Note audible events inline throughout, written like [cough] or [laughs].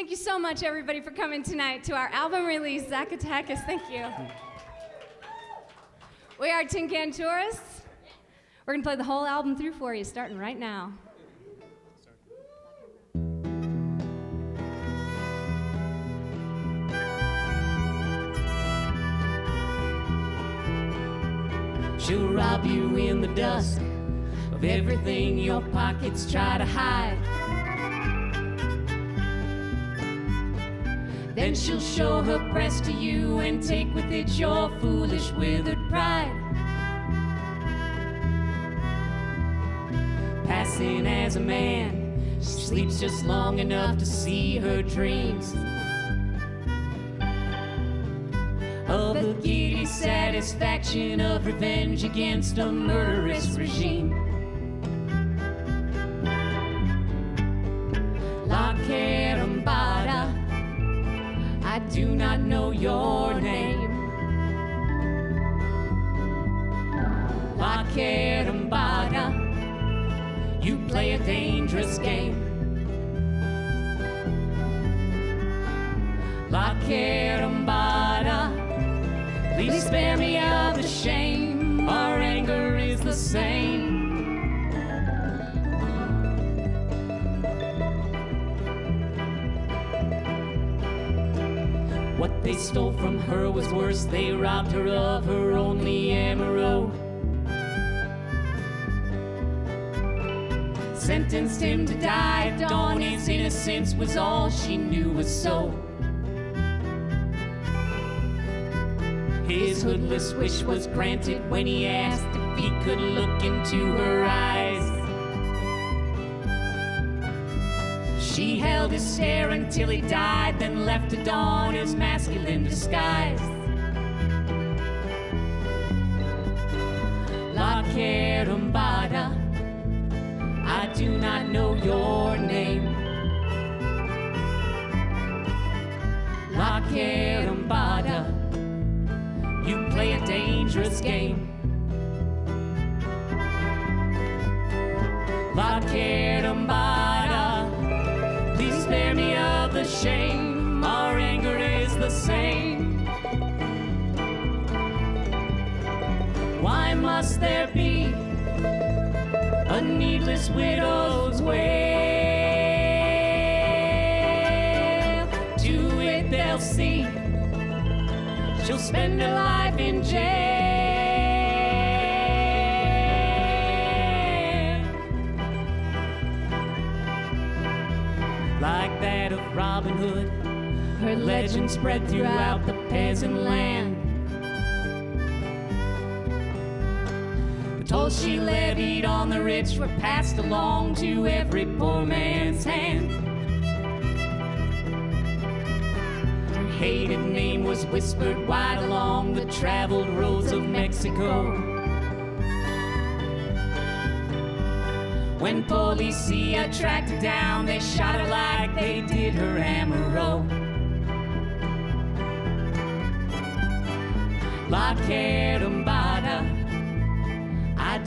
Thank you so much, everybody, for coming tonight to our album release, Zacatecas. Thank you. We are Tin Can Tourists. We're going to play the whole album through for you, starting right now. She'll rob you in the dusk of everything your pockets try to hide. Then she'll show her breast to you and take with it your foolish, withered pride. Passing as a man, she sleeps just long enough to see her dreams of the giddy satisfaction of revenge against a murderous regime. I do not know your name. La Carambada, you play a dangerous game. La Carambada, please spare me of the shame. Our anger is the same. What they stole from her was worse. They robbed her of her only amaro. Sentenced him to die at dawn. His innocence was all she knew was so. His hoodless wish was granted when he asked if he could look into her eyes. She held his stare until he died, then left to don his masculine disguise. La Carambada, I do not know your name. La Carambada, you play a dangerous game. La Carambada, must there be a needless widow's wail? Do it, they'll see. She'll spend her life in jail. Like that of Robin Hood, her legend spread throughout the peasant land. She levied on the rich were passed along to every poor man's hand. Her hated name was whispered wide along the traveled roads of Mexico. When policia tracked her down, they shot her like they did her Amaro. La Carambada, I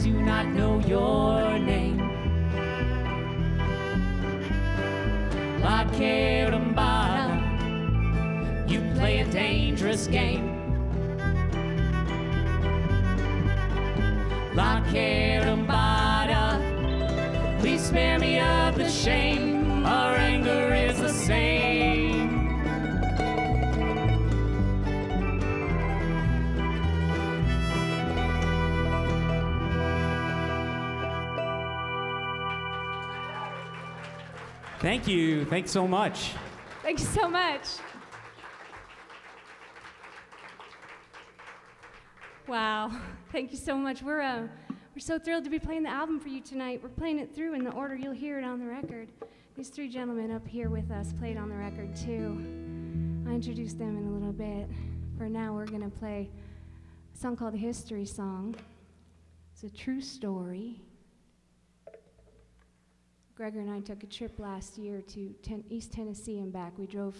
do not know your name. La Carambada, you play a dangerous game. La Carambada, Thank you. Thanks so much. Thank you so much. Wow, thank you so much. We're uh, we're so thrilled to be playing the album for you tonight. We're playing it through in the order you'll hear it on the record. These three gentlemen up here with us played on the record too. I'll introduce them in a little bit. For now, we're gonna play a song called History Song. It's a true story. Gregor and I took a trip last year to ten- East Tennessee and back. We drove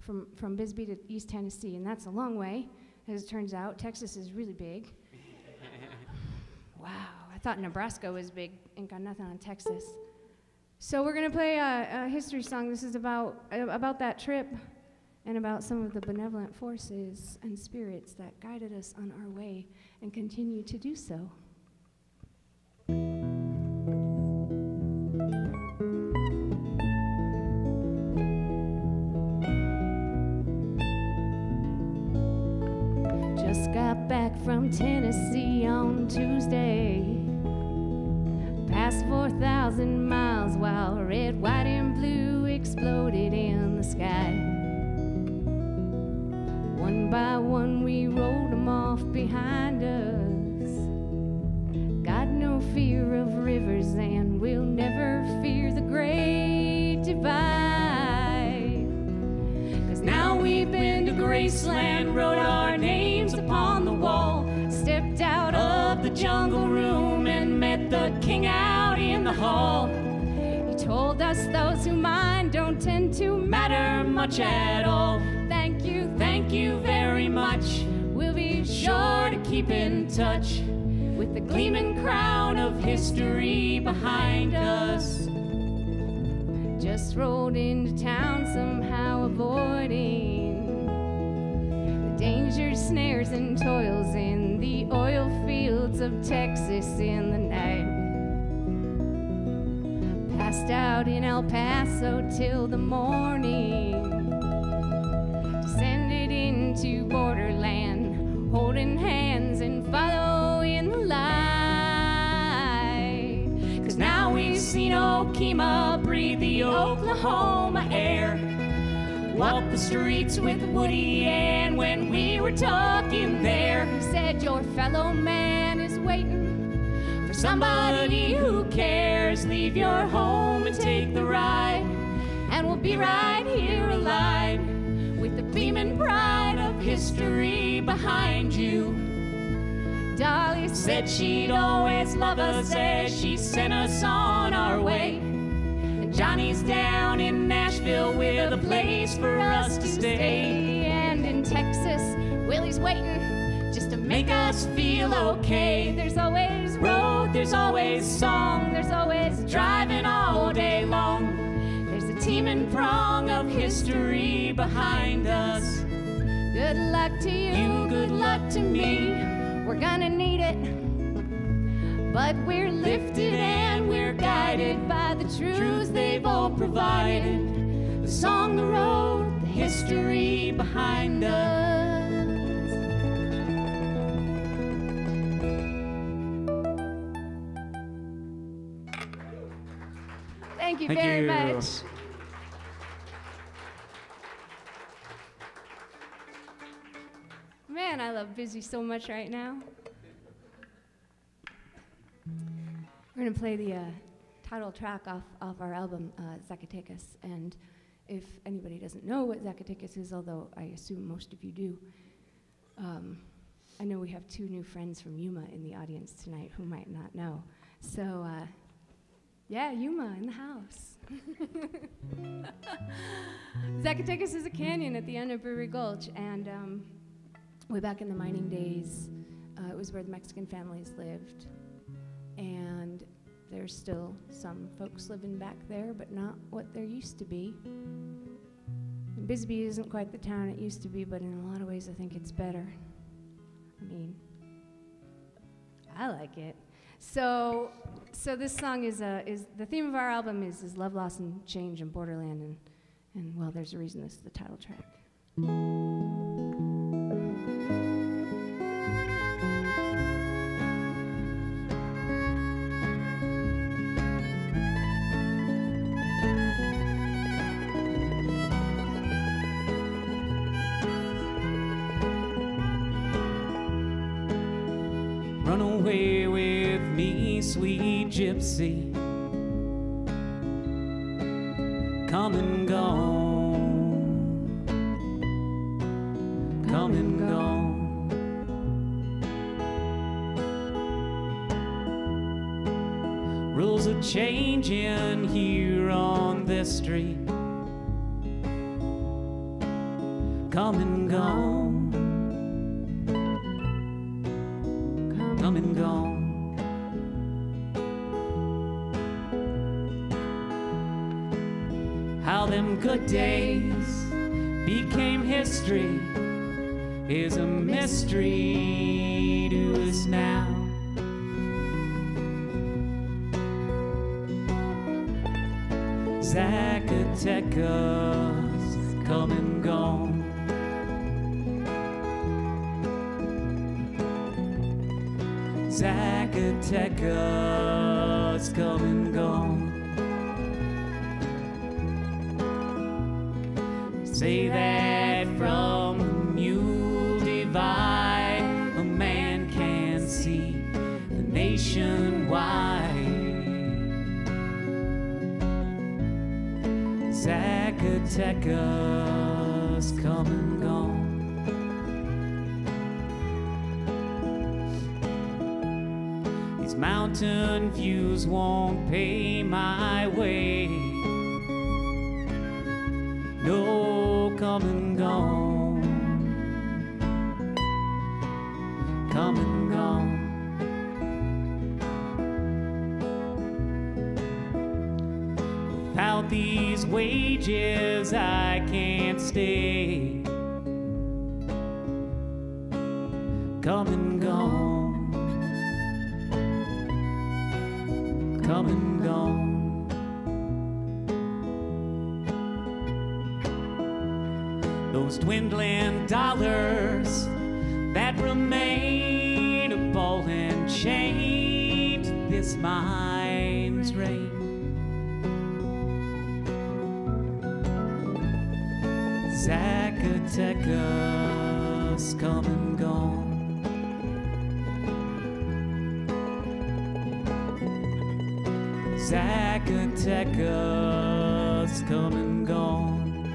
from, from Bisbee to East Tennessee, and that's a long way, as it turns out. Texas is really big. [laughs] wow, I thought Nebraska was big and got nothing on Texas. So we're gonna play a, a history song. This is about uh, about that trip and about some of the benevolent forces and spirits that guided us on our way and continue to do so. Got back from Tennessee on Tuesday. Past 4,000 miles while us those who mind don't tend to matter much at all. Thank you, thank you very much. We'll be sure to keep in touch with the gleaming crown of history behind us. Just rolled into town somehow avoiding the dangers, snares, and toils in the oil fields of Texas in the Passed out in El Paso till the morning. Descended into borderland, holding hands and following the light. Cause now we've seen Okemah breathe the Oklahoma air. Walk the streets with Woody, and when we were talking there, he said, Your fellow man somebody who cares. Leave your home and take the ride, and we'll be right here alive with the beaming pride of history behind you. Dolly said she'd always love us as she sent us on our way. And Johnny's down in Nashville with a place for us to stay. And in Texas, Willie's waiting just to make us feel okay. There's always road, there's always song, there's always driving all day long. There's a teeming prong of history behind us. Good luck to you, good luck to me. We're gonna need it. But we're lifted and we're guided by the truths they've all provided. The song, the road, the history behind us. Thank you Thank very you. much. Man, I love Bisbee so much right now. We're going to play the uh, title track off, off our album, uh, Zacatecas. And if anybody doesn't know what Zacatecas is, although I assume most of you do, um, I know we have two new friends from Yuma in the audience tonight who might not know. So, uh, yeah, Yuma in the house. [laughs] Zacatecas is a canyon at the end of Brewery Gulch, and um, way back in the mining days, uh, it was where the Mexican families lived. And there's still some folks living back there, but not what there used to be. And Bisbee isn't quite the town it used to be, but in a lot of ways, I think it's better. I mean, I like it. So, so this song is uh, is the theme of our album is is love, loss, and change in Borderland, and and well, there's a reason this is the title track. Run away sweet gypsy. Come and gone. Come and gone. Rules are changing here on this street. Is a mystery to us now. Zacatecas come and gone. Zacatecas mountain views won't pay my way. No, come and gone. Come and gone. Without these wages, I can't stay. Come and gone. Come and gone. Those dwindling dollars that remain a ball and chain this mind's reign. Zacatecas come Zacatecas come and gone.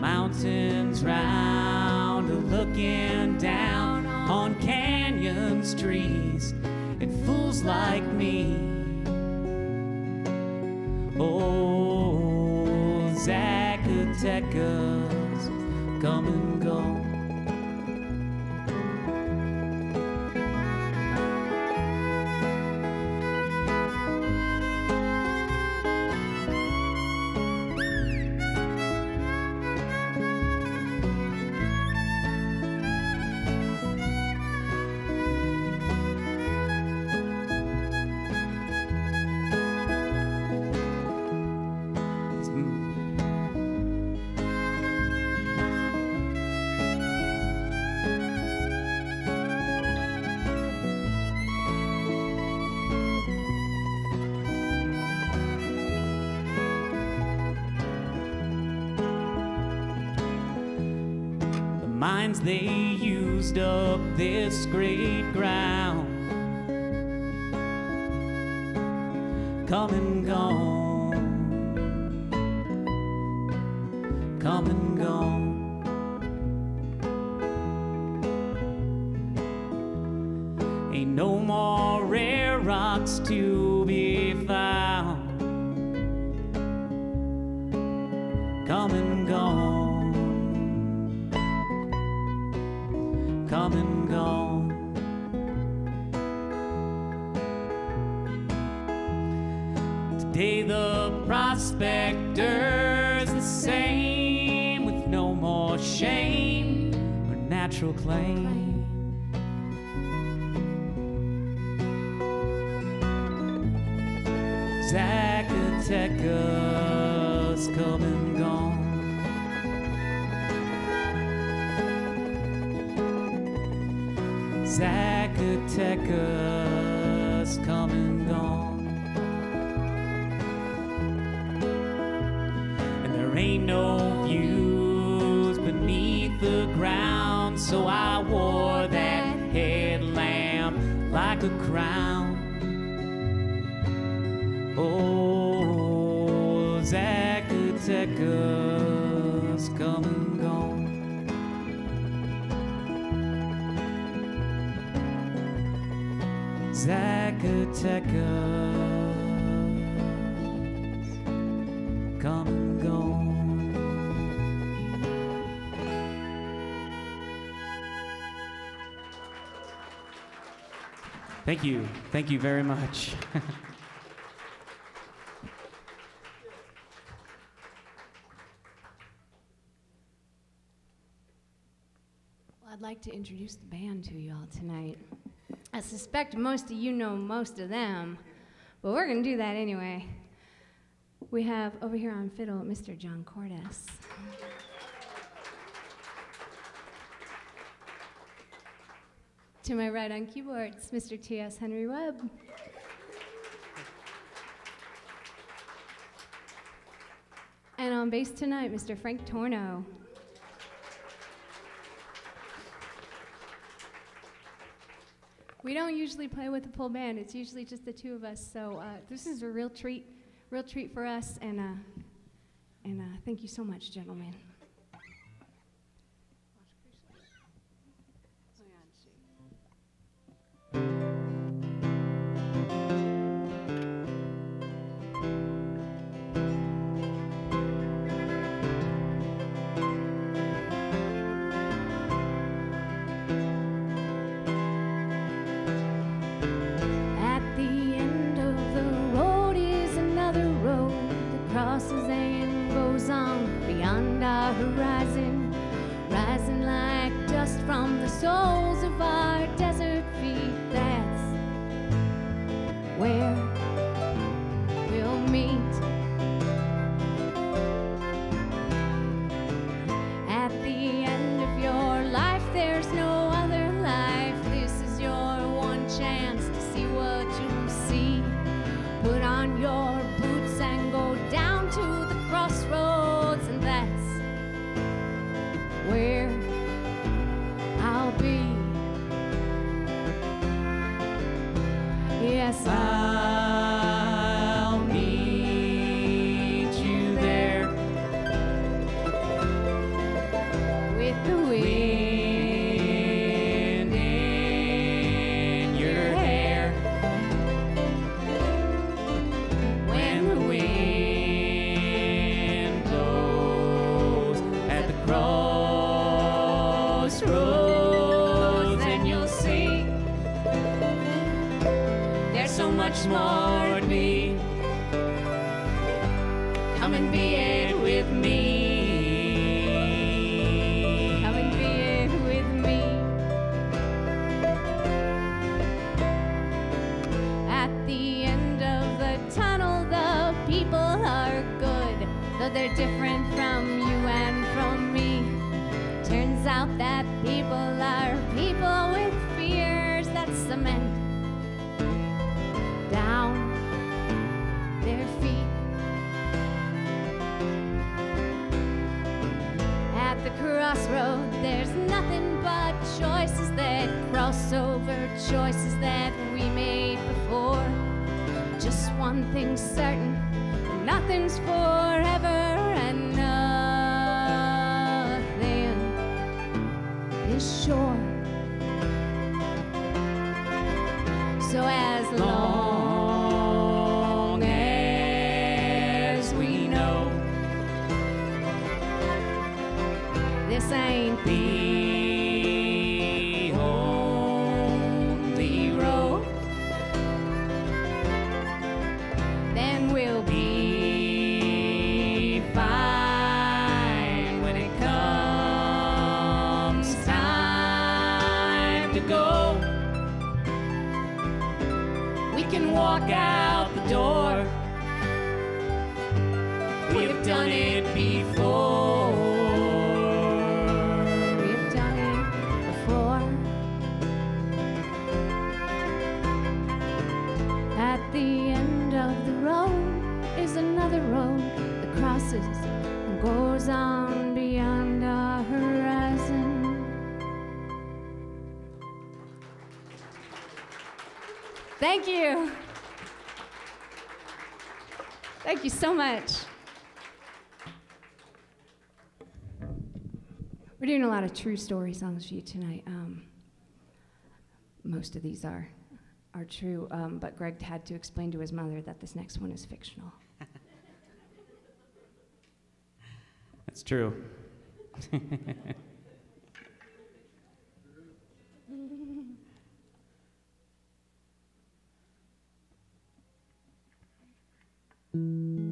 Mountains round looking down on canyons, trees, and fools like me. The mines they used up this great ground. Come and gone. Natural a crown. Oh, Zacatecas come and gone. Zacatecas Thank you. Thank you very much. well, I'd like to introduce the band to you all tonight. I suspect most of you know most of them, but we're going to do that anyway. We have over here on fiddle Mr. John Cordes. To my right on keyboards, Mr. T.S. Henry Webb. And on bass tonight, Mr. Frank Torno. We don't usually play with a full band. It's usually just the two of us. So uh, this is a real treat, real treat for us. And uh, and uh, thank you so much, gentlemen. From one thing's certain, nothing's forever, much. We're doing a lot of true story songs for you tonight. Um, most of these are are true, um, but Greg had to explain to his mother that this next one is fictional. [laughs] That's true. [laughs] [laughs]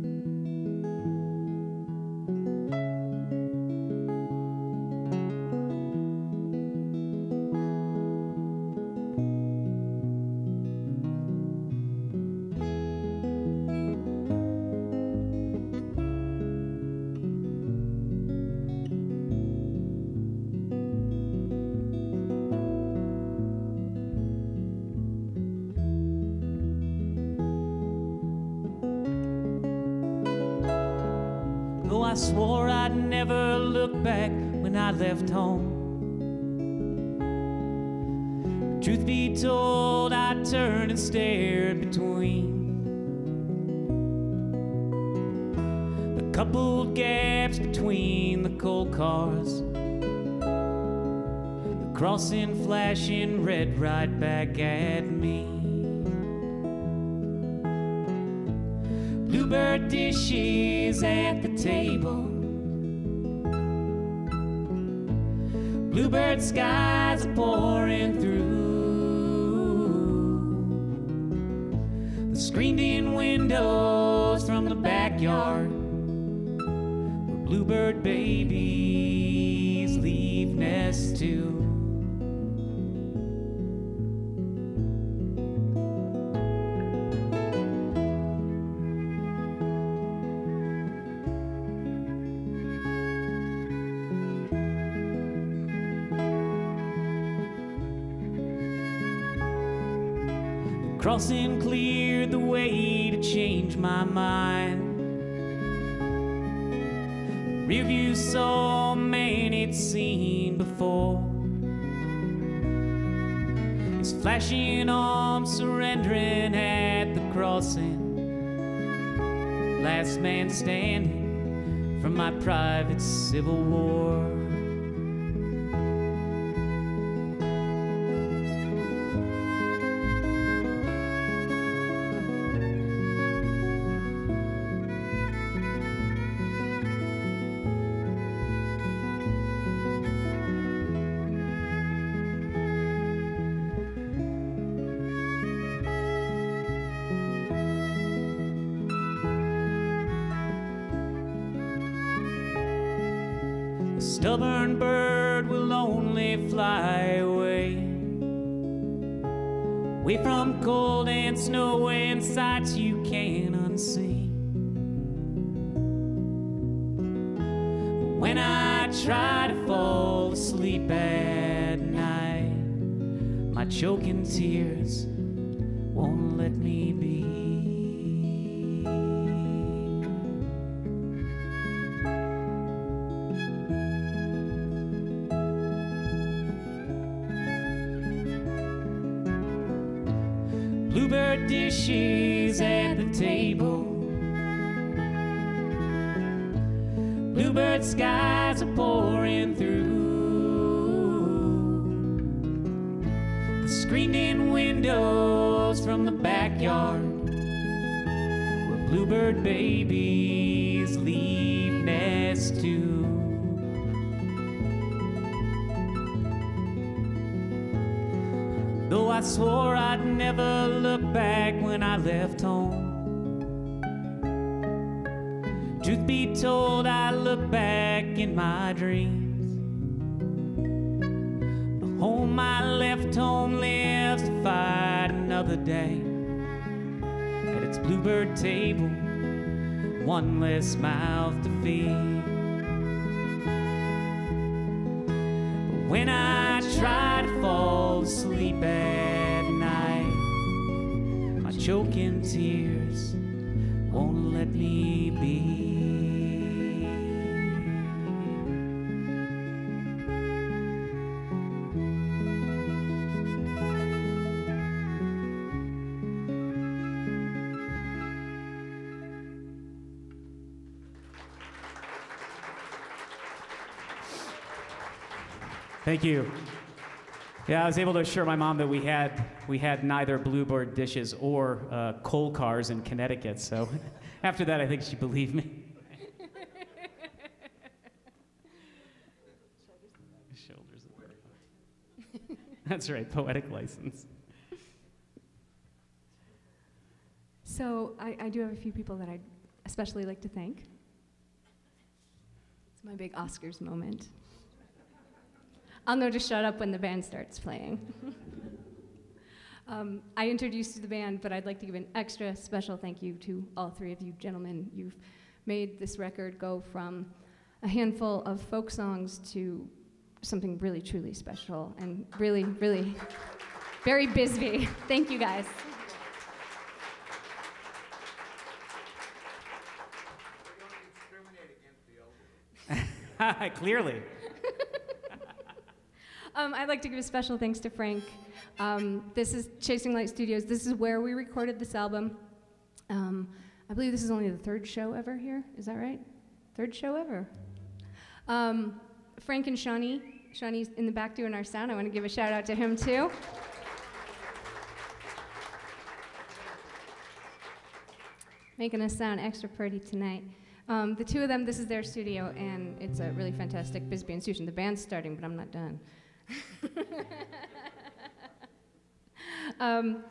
I swore I'd never look back when I left home. Truth be told, I turned and stared between the coupled gaps between the coal cars. The crossing flashing red right back at me. Dishes at the table. Bluebird skies are pouring through. The screened in windows from the backyard where bluebird babies before. His flashing arms surrendering at the crossing. Last man standing from my private civil war. Bluebird skies are pouring through. The screened in windows from the backyard where bluebird babies leave nests too. Though I swore I'd never look back when I left home. Truth be told, I look back in my dreams. The home I left home lives to fight another day. At its bluebird table, one less mouth to feed. But when I try to fall asleep at night, my choking tears won't let me be. Thank you. Yeah, I was able to assure my mom that we had we had neither bluebird dishes or uh, coal cars in Connecticut. So [laughs] after that, I think she believed me. Shoulders. [laughs] That's right, poetic license. So I, I do have a few people that I'd especially like to thank. It's my big Oscars moment. I'll know to shut up when the band starts playing. [laughs] um, I introduced the band, but I'd like to give an extra special thank you to all three of you gentlemen. You've made this record go from a handful of folk songs to something really, truly special and really, really very Bisbee. [laughs] Thank you guys. [laughs] Clearly. Um, I'd like to give a special thanks to Frank. Um, this is Chasing Light Studios. This is where we recorded this album. Um, I believe this is only the third show ever here. Is that right? Third show ever. Um, Frank and Shawnee. Shawnee's in the back doing our sound. I want to give a shout out to him too. Making us sound extra pretty tonight. Um, the two of them, this is their studio, and it's a really fantastic Bisbee institution. The band's starting, but I'm not done. [laughs] um,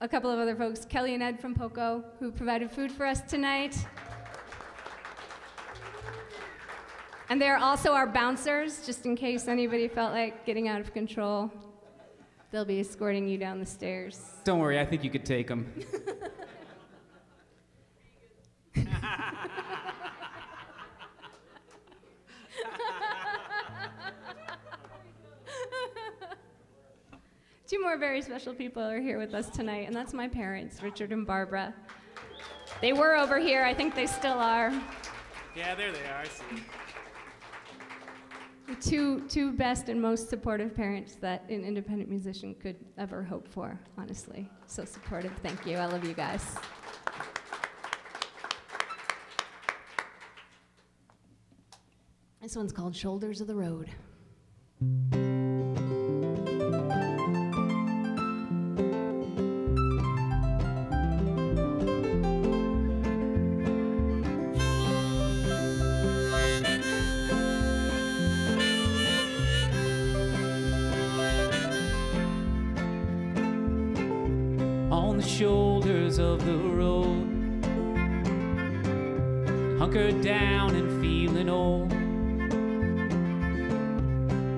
a couple of other folks, Kelly and Ed from Poco, who provided food for us tonight. And they're also our bouncers, just in case anybody felt like getting out of control. They'll be escorting you down the stairs. Don't worry, I think you could take them. [laughs] Two more very special people are here with us tonight, and that's my parents, Richard and Barbara. They were over here, I think they still are. Yeah, there they are. I see. The two, two best and most supportive parents that an independent musician could ever hope for, honestly. So supportive. Thank you. I love you guys. This one's called Shoulders of the Road. Shoulders of the road. Hunkered down and feeling old.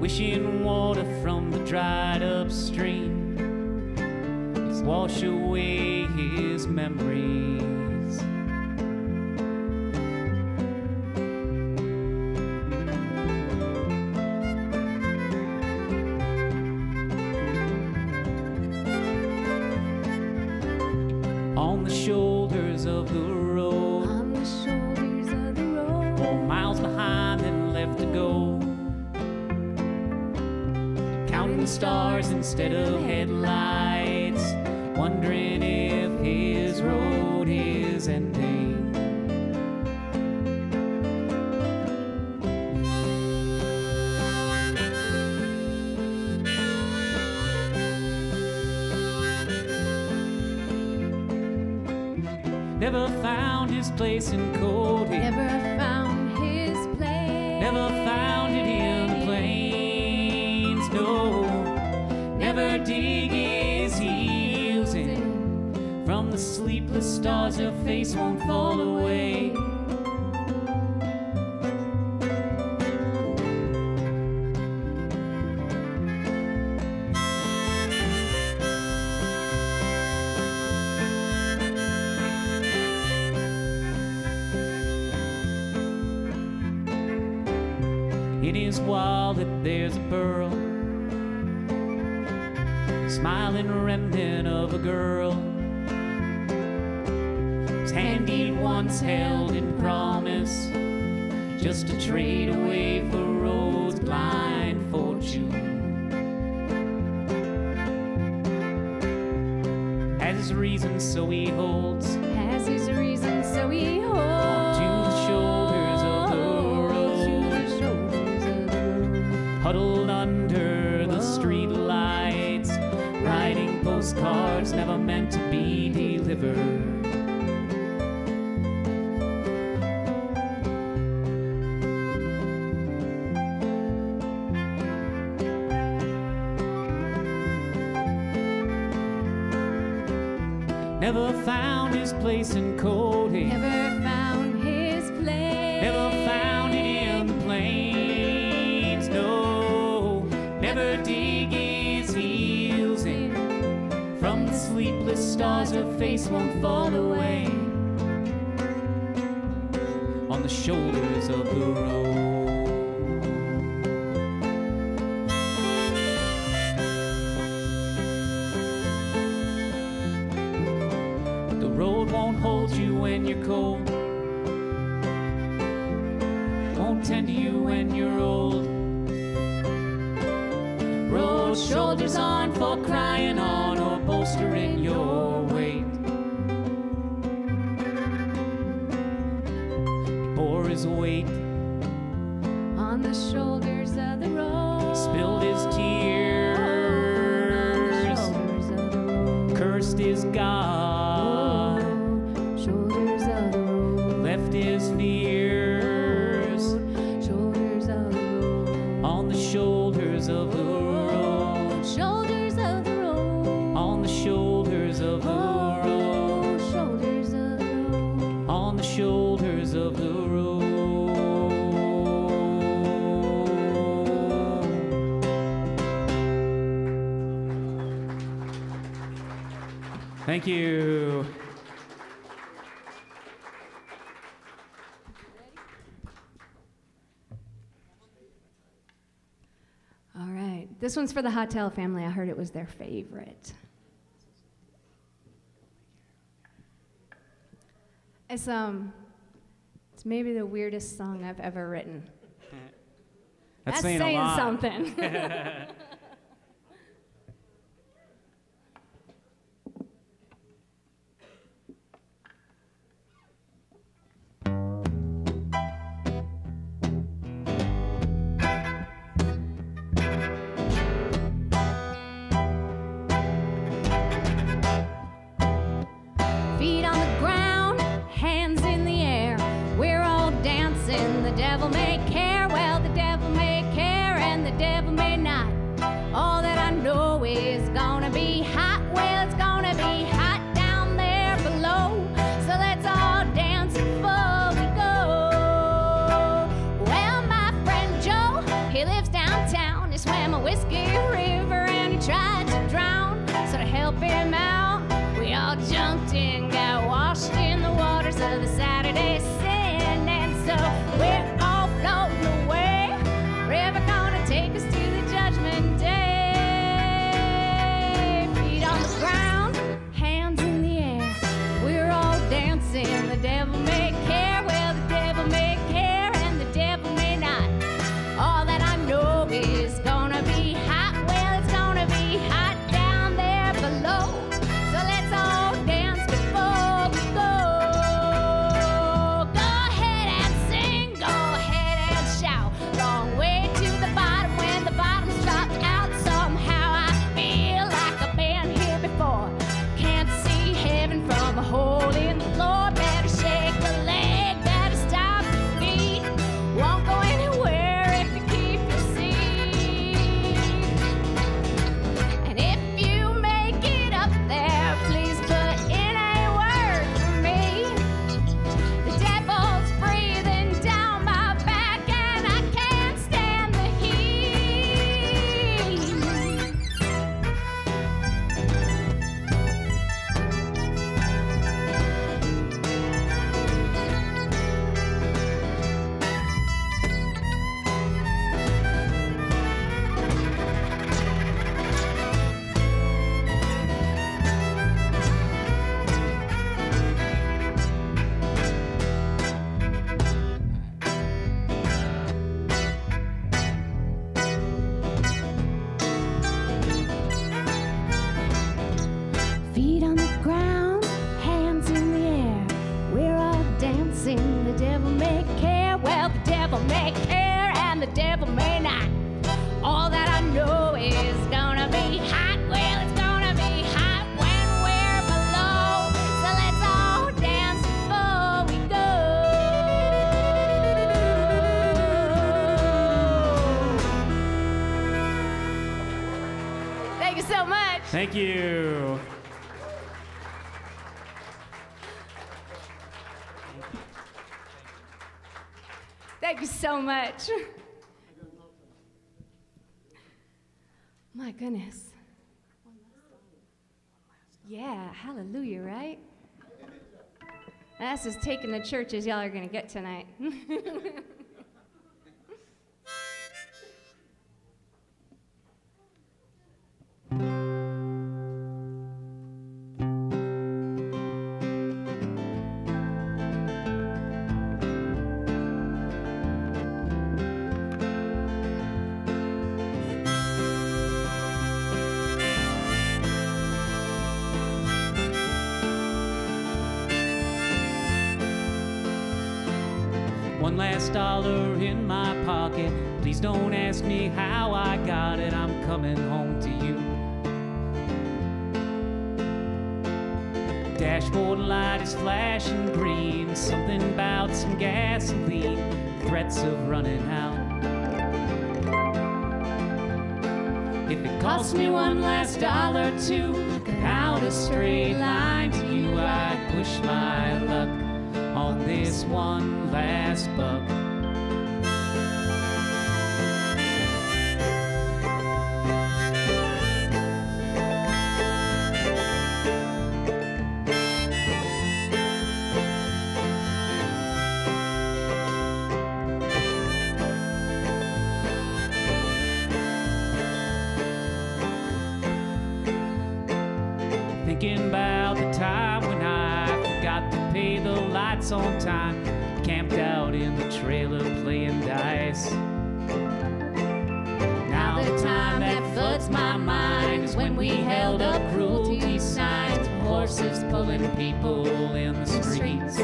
Wishing water from the dried up stream washed away his memories. Place in Cody. Never found his place. Never found it in plains, no. Never dig his heels in. From the sleepless stars, her face won't fall Wallet, there's a pearl, smiling remnant of a girl. His hand he'd once held in promise, just to trade away for road's blind fortune. Has his reasons, so he holds postcards never meant to be delivered. Won't fall away. On the shoulders of the road. The road won't hold you when you're cold. now. Thank you. All right. This one's for the Hotel family. I heard it was their favorite. It's um it's maybe the weirdest song I've ever written. [laughs] That's, That's saying, saying something. [laughs] [laughs] helping man. Thank you. Thank you so much. My goodness. Yeah, hallelujah, right? That's as taking the church as y'all are going to get tonight. [laughs] dollar in my pocket. Please don't ask me how I got it. I'm coming home to you. Dashboard light is flashing green. Something about some gasoline. Threats of running out. If it cost me one last dollar to cut out a straight line to you, I'd push my luck on this one last buck. Lights on time, camped out in the trailer playing dice. Now the time that floods my mind is when we held up cruelty signs, horses pulling people in the streets.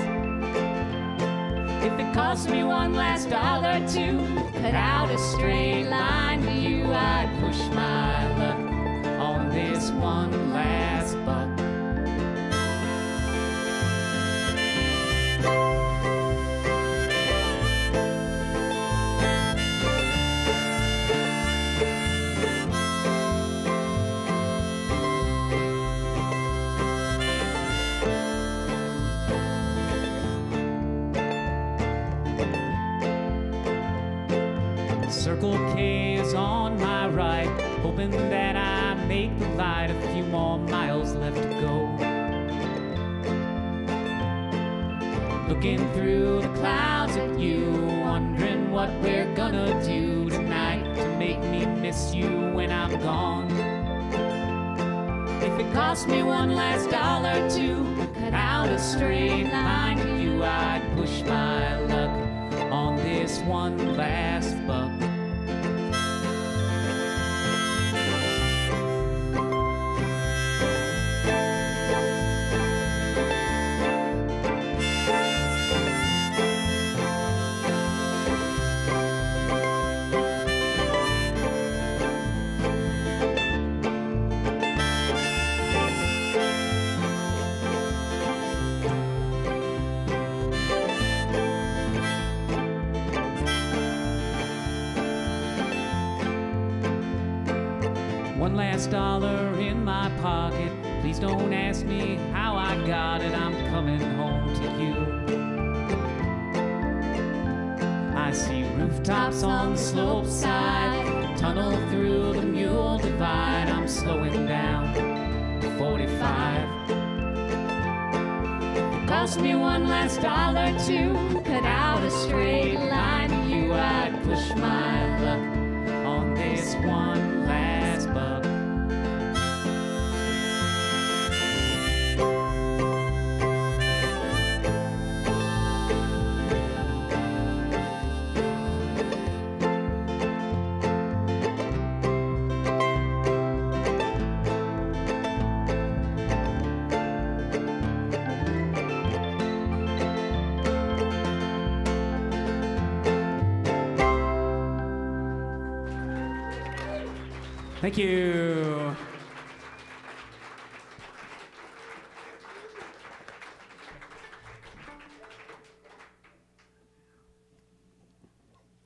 If it cost me one last dollar to cut out a straight line to you, I'd push my luck on this one Looking through the clouds at you, wondering what we're gonna do tonight to make me miss you when I'm gone. If it cost me one last dollar to cut out a straight line to you, I'd push my luck on this one last buck. Please don't ask me how I got it. I'm coming home to you. I see rooftops on the slope side, tunnel through the mule divide. I'm slowing down to 45. Cost me one last dollar to cut out a straight line to you. I'd push my luck on this one Thank you.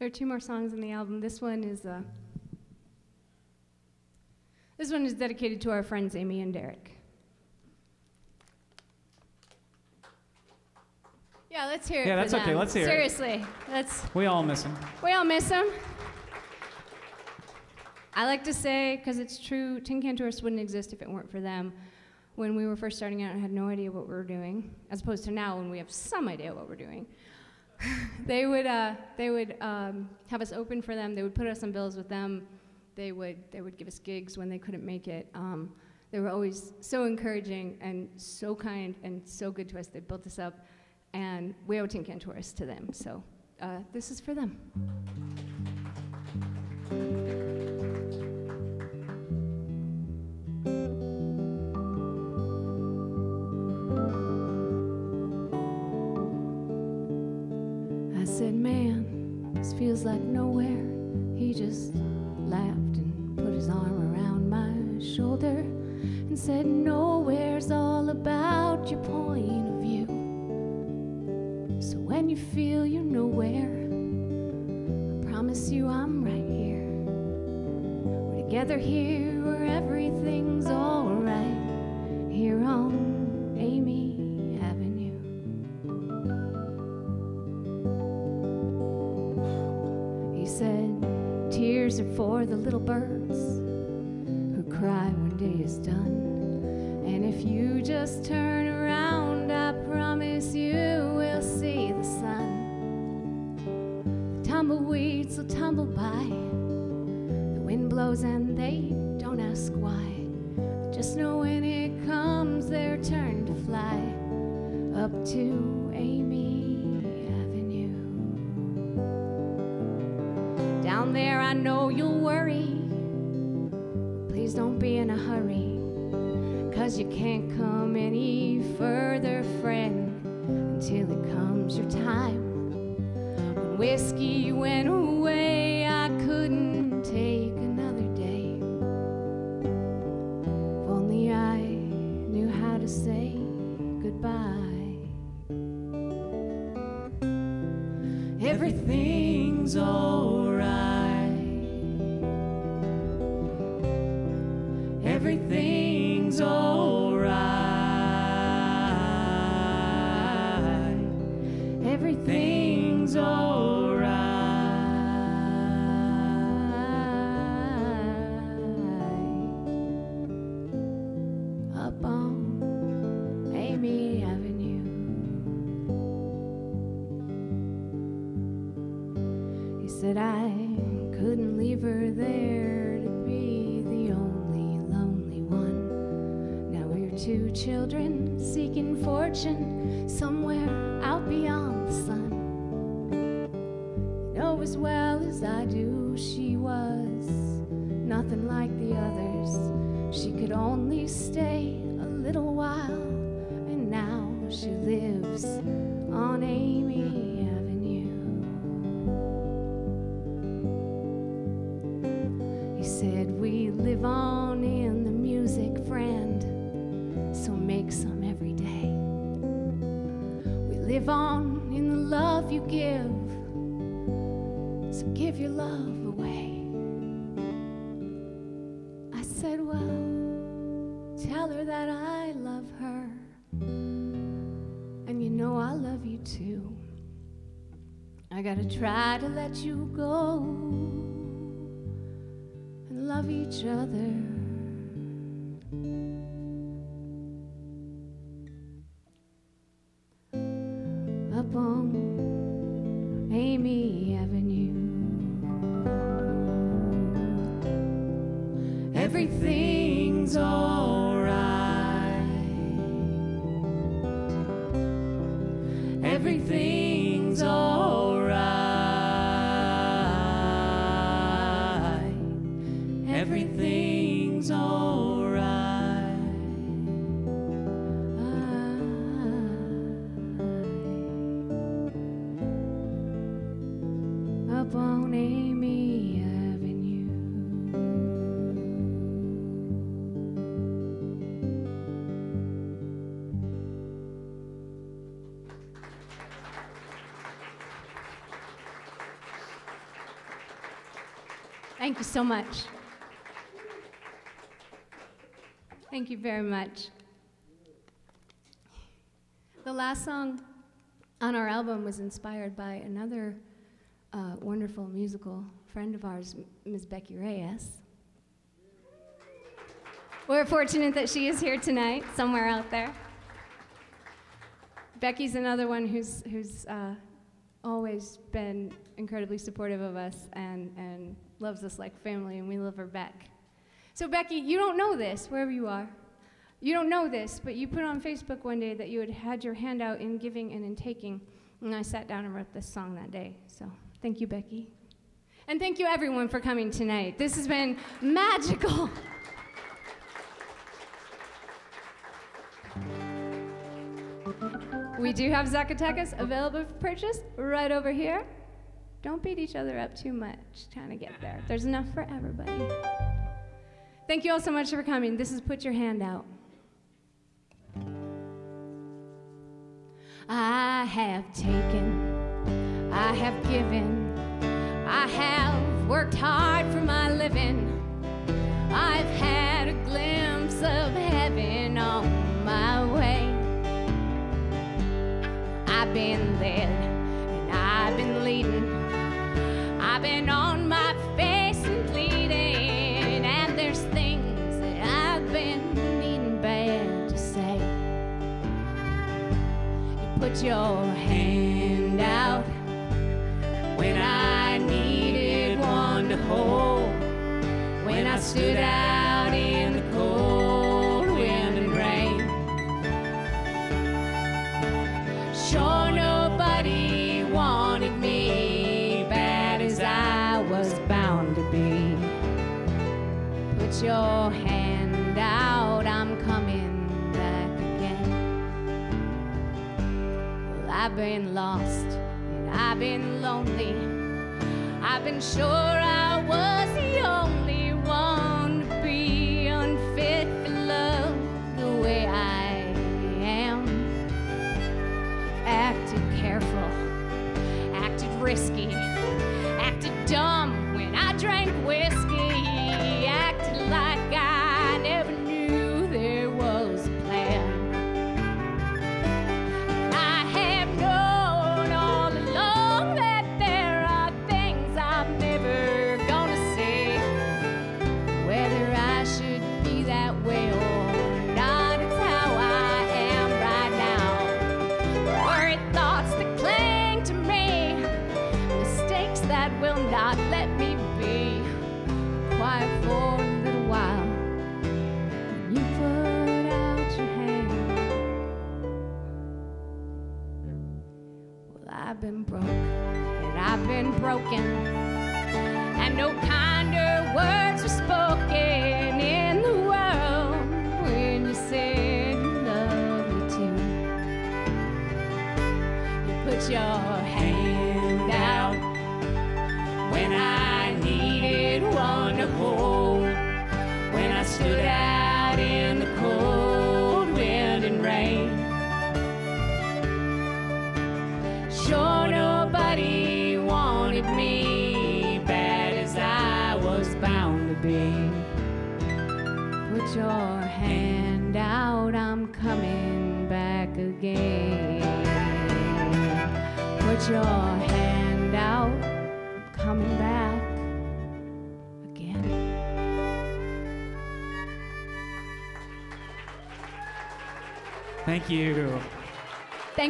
There are two more songs in the album. This one is uh, this one is dedicated to our friends Amy and Derek. Yeah, let's hear it. Yeah, that's okay. Let's hear it. Seriously, let's. We all miss him. We all miss them. I like to say, because it's true, Tin Can Tourists wouldn't exist if it weren't for them. When we were first starting out and had no idea what we were doing, as opposed to now when we have some idea what we're doing. [laughs] they would, uh, they would um, have us open for them. They would put us on bills with them. They would, they would give us gigs when they couldn't make it. Um, they were always so encouraging and so kind and so good to us. They built us up, and we owe Tin Can Tourists to them. So uh, this is for them. Said, Nowhere's all about your point of view. So when you feel you're nowhere, I promise you I'm right here. We're together here where everything's alright. Here on Amy Avenue. He said, Tears are for the little birds Please don't be in a hurry. Cause you can't come any further, friend, until it comes your time. When whiskey went away, I gotta try to let you go and love each other. So much. Thank you very much. The last song on our album was inspired by another uh, wonderful musical friend of ours, Ms. Becky Reyes. We're fortunate that she is here tonight, somewhere out there. Becky's another one who's, who's uh, always been incredibly supportive of us and, and loves us like family, and we love her back. So, Becky, you don't know this, wherever you are. You don't know this, but you put on Facebook one day that you had had your hand out in giving and in taking. And I sat down and wrote this song that day. So, thank you, Becky. And thank you, everyone, for coming tonight. This has been magical. We do have Zacatecas available for purchase right over here. Don't beat each other up too much trying to get there. There's enough for everybody. Thank you all so much for coming. This is Put Your Hand Out. I have taken, I have given, I have worked hard for my living. I've had a glimpse of heaven on my way. I've been led I've been on my face and bleeding, and there's things that I've been needing bad to say. You put your hand out when I needed one to hold. When I stood out been lost and I've been lonely. I've been sure I was the only one to be unfit for love the way I am. Acted careful, acted risky, acted dumb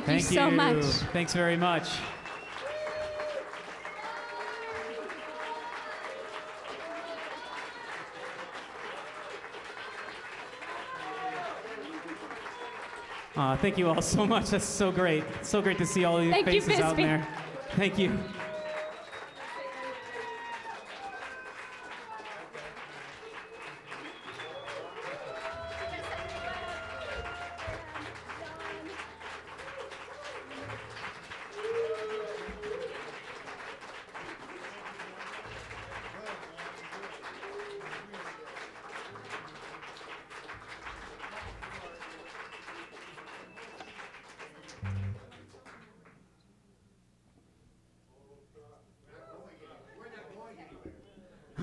Thank you so you. much. Thanks very much. Uh, thank you all so [laughs] much. That's so great. So great to see all Thank you, faces out there. Thank you.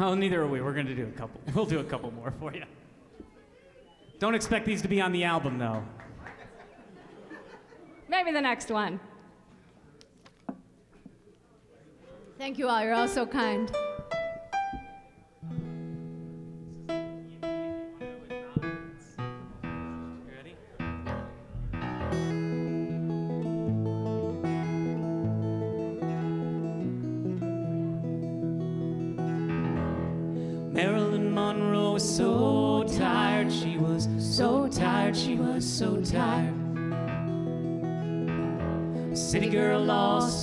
Oh, neither are we. We're going to do a couple. [laughs] We'll do a couple more for you. Don't expect these to be on the album, though. Maybe the next one. Thank you all. You're all so kind.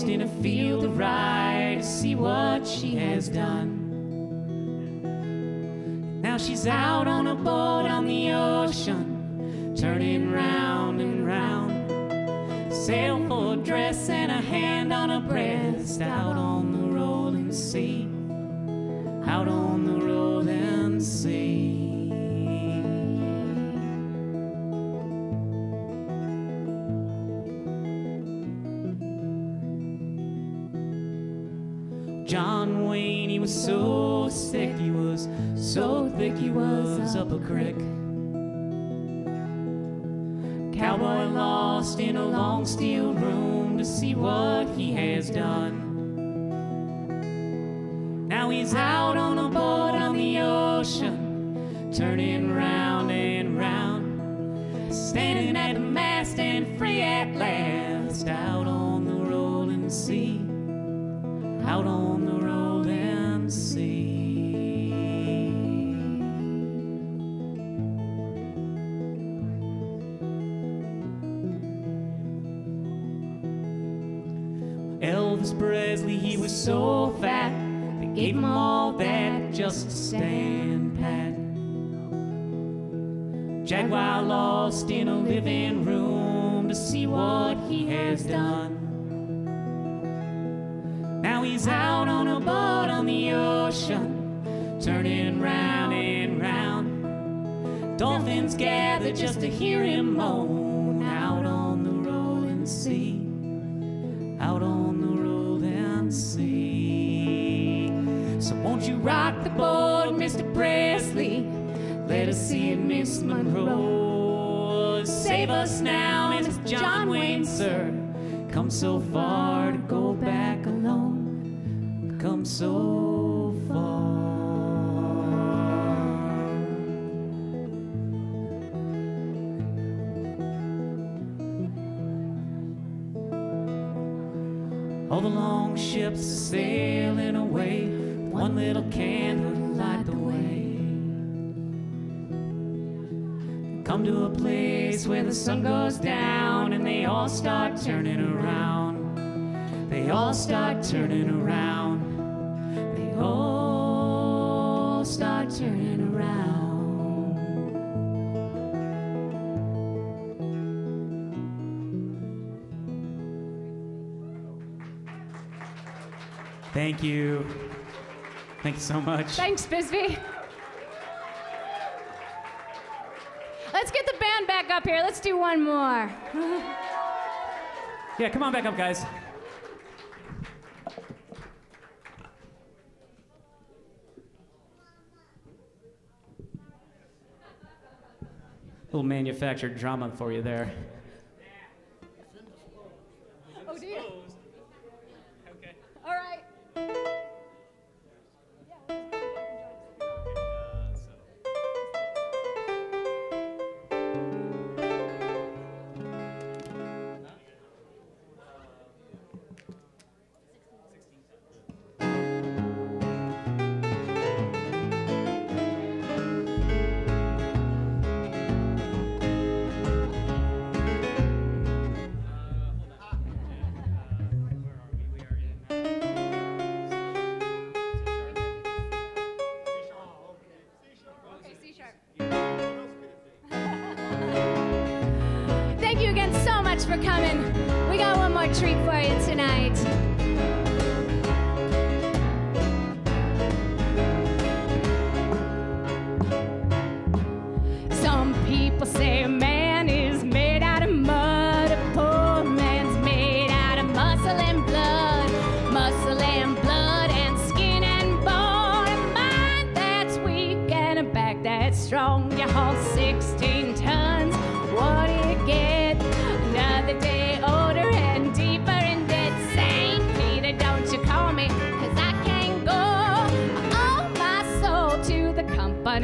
Lost in a field of rye to see what she has done. Now she's out on a boat on the ocean, turning round and round. sail for a dress and a hand on a breast out John Wayne, he was so sick, he was so thick, he was up a creek. Cowboy lost in a long steel room to see what he has done. Now he's out on a boat on the ocean, turning just stand pat. Jaguar lost in a living room to see what he has done. Now he's out on a boat on the ocean, turning round and round. Dolphins gather just to hear him moan Monroe. Save us now, Miss John Wayne, sir. Come so far to go back alone. Come so far. All the long ships are sailing away. One little candle light the way. Come to a place where the sun goes down and they all start turning around. They all start turning around. They all start turning around. Thank you. Thank you so much. Thanks, Bisbee. Up here. Let's do one more. [laughs] Yeah, come on back up, guys. Little manufactured drama for you there.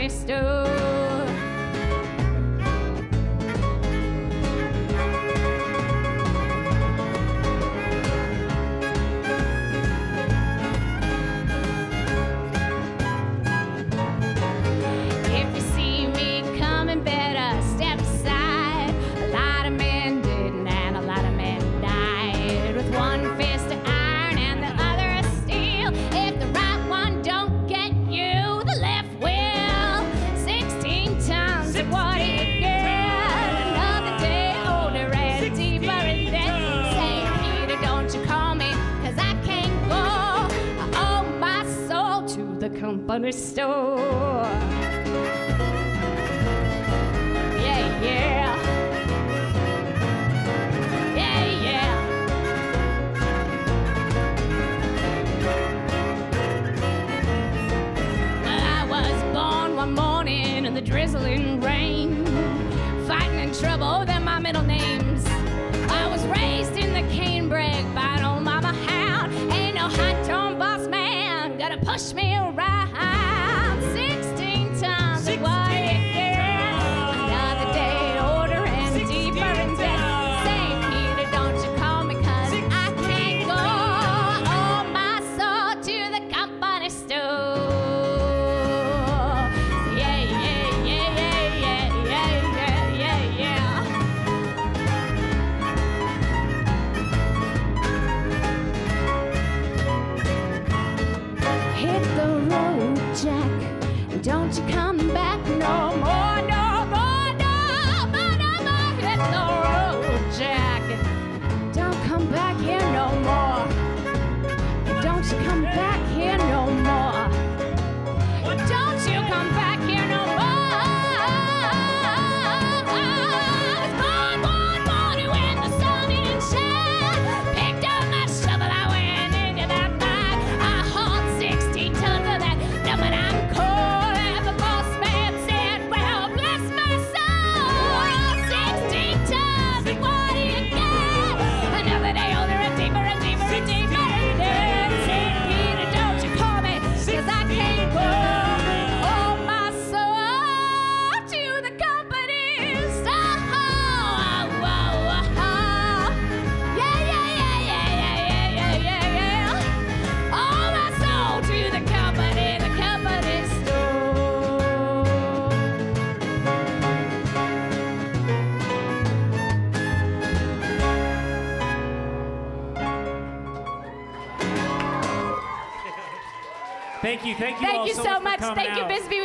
Company restore. Yeah, yeah. Yeah, yeah. Well, I was born one morning in the drizzling rain. Thank you. Thank you. Thank you so, much. much. Thank out. you, Bisbee.